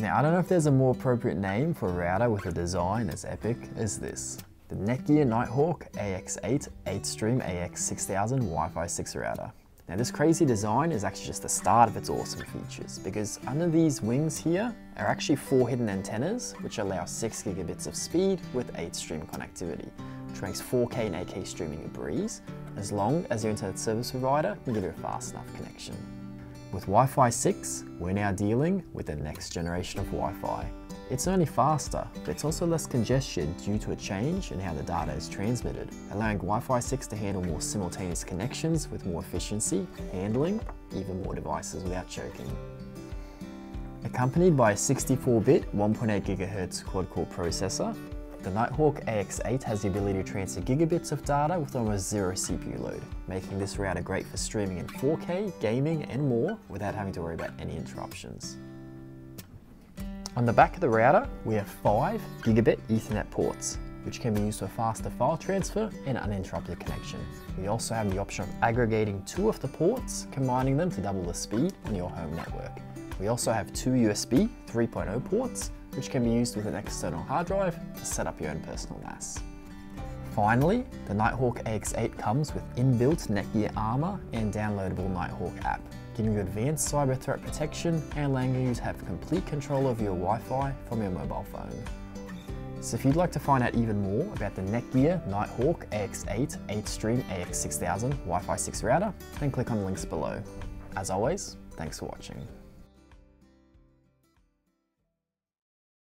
Now, I don't know if there's a more appropriate name for a router with a design as epic as this. The Netgear Nighthawk AX8 8-Stream AX6000 Wi-Fi 6 router. Now this crazy design is actually just the start of its awesome features because under these wings here are actually four hidden antennas which allow 6 gigabits of speed with 8 stream connectivity, which makes 4K and 8K streaming a breeze as long as your internet service provider can give you a fast enough connection. With Wi-Fi 6, we're now dealing with the next generation of Wi-Fi. It's only faster, but it's also less congestion due to a change in how the data is transmitted, allowing Wi-Fi 6 to handle more simultaneous connections with more efficiency, handling even more devices without choking. Accompanied by a 64-bit 1.8 GHz quad-core processor, the Nighthawk AX8 has the ability to transfer gigabits of data with almost zero CPU load, making this router great for streaming in 4K, gaming and more without having to worry about any interruptions. On the back of the router, we have five gigabit ethernet ports, which can be used for faster file transfer and uninterrupted connection. We also have the option of aggregating two of the ports, combining them to double the speed on your home network. We also have two USB 3.0 ports, which can be used with an external hard drive to set up your own personal NAS. Finally, the Nighthawk AX8 comes with inbuilt Netgear Armor and downloadable Nighthawk app, giving you advanced cyber threat protection and allowing you to have complete control over your Wi-Fi from your mobile phone. So if you'd like to find out even more about the Netgear Nighthawk AX8 8-Stream AX6000 Wi-Fi 6 router, then click on the links below. As always, thanks for watching.